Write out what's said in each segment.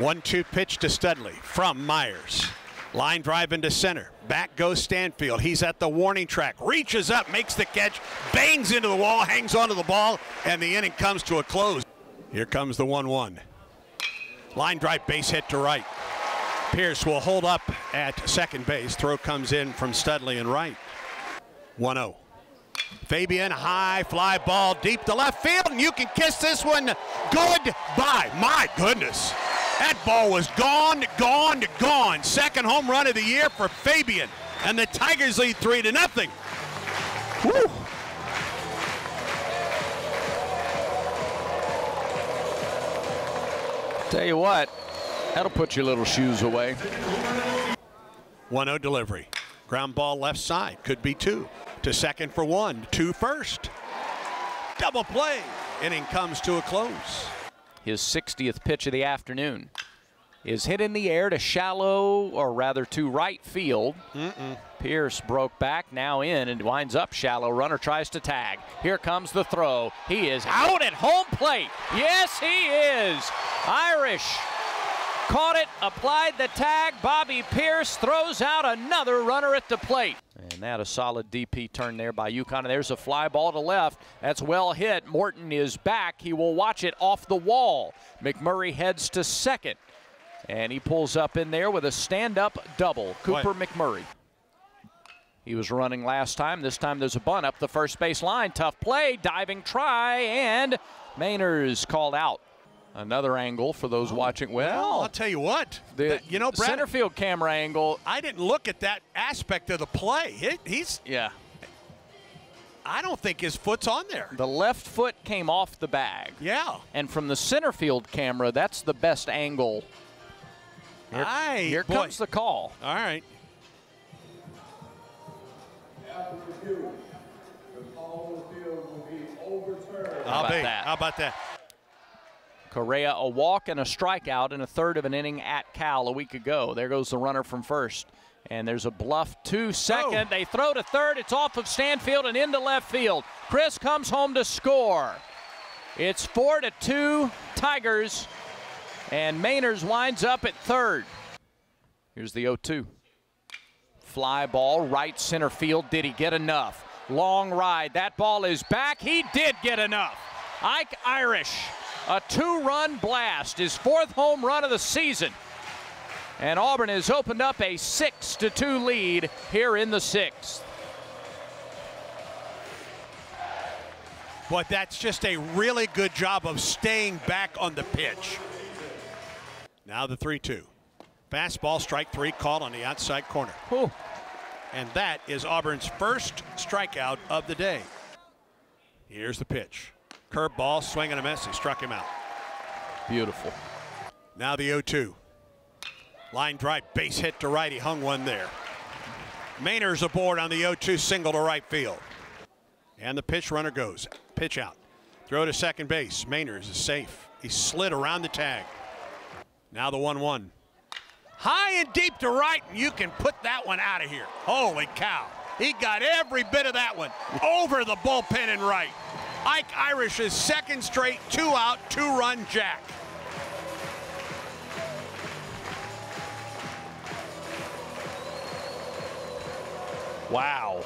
One-two pitch to Studley from Myers. Line drive into center. Back goes Stanfield. He's at the warning track. Reaches up, makes the catch, bangs into the wall, hangs onto the ball, and the inning comes to a close. Here comes the 1 1. Line drive, base hit to right. Peirce will hold up at second base. Throw comes in from Studley and right. 1 0. Fabian, high fly ball deep to left field, and you can kiss this one goodbye. My goodness. That ball was gone, gone, gone. Second home run of the year for Fabian. And the Tigers lead three to nothing. Woo. Tell you what, that'll put your little shoes away. 1 0 delivery. Ground ball left side. Could be two. To second for one. Two first. Double play. Inning comes to a close. His 60th pitch of the afternoon is hit in the air to shallow, or rather to right field. Mm-mm. Peirce broke back, now in, and winds up shallow. Runner tries to tag. Here comes the throw. He is out at home plate. Yes, he is. Irish caught it, applied the tag. Bobby Peirce throws out another runner at the plate. And that a solid DP turn there by UConn. There's a fly ball to left. That's well hit. Morton is back. He will watch it off the wall. McMurray heads to second. And he pulls up in there with a stand-up double. Cooper What? McMurray. He was running last time. This time there's a bunt up the first base line. Tough play, diving try, and Mainers called out. Another angle for those oh, watching. Well, I'll tell you what. the that- you know, Brad, center field camera angle. I didn't look at that aspect of the play. He- he's. Yeah, I don't think his foot's on there. the left foot came off the bag, Yeah. and from the center field camera, that's the best angle. Here, Aye, here boy. comes the call. All right. After review, the call on the field will be overturned. How about big? that? How about that? Correa a walk and a strikeout in a third of an inning at Cal a week ago. There goes the runner from first. And there's a bluff to second. Oh. They throw to third. It's off of Stanfield and into left field. Chris comes home to score. It's four to two Tigers. And Mainers winds up at third. Here's the 0-2. Fly ball, right center field. Did he get enough? Long ride. That ball is back. He did get enough. Ike Irish, a two run blast, his fourth home run of the season. And Auburn has opened up a 6 to 2 lead here in the sixth. But that's just a really good job of staying back on the pitch. Now the 3 2. Fastball, strike three, called on the outside corner. Whew. And that is Auburn's first strikeout of the day. Here's the pitch. Curve ball, swing and a miss. He struck him out. Beautiful. Now the 0 2. Line drive, base hit to right. He hung one there. Mainer's aboard on the 0 2 single to right field. And the pitch runner goes. Pitch out. Throw to second base. Mainers is safe. He slid around the tag. Now the 1 1. High and deep to right, and you can put that one out of here. Holy cow. He got every bit of that one over the bullpen and right. Ike Irish's second straight two out, two run jack. Wow.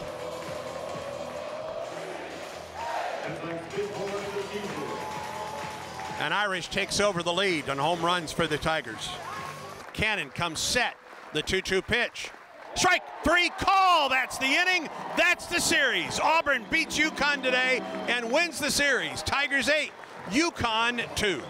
And Irish takes over the lead on home runs for the Tigers. Cannon comes set. The 2 2 pitch. Strike three call. That's the inning. That's the series. Auburn beats UConn today and wins the series. Tigers 8, UConn 2.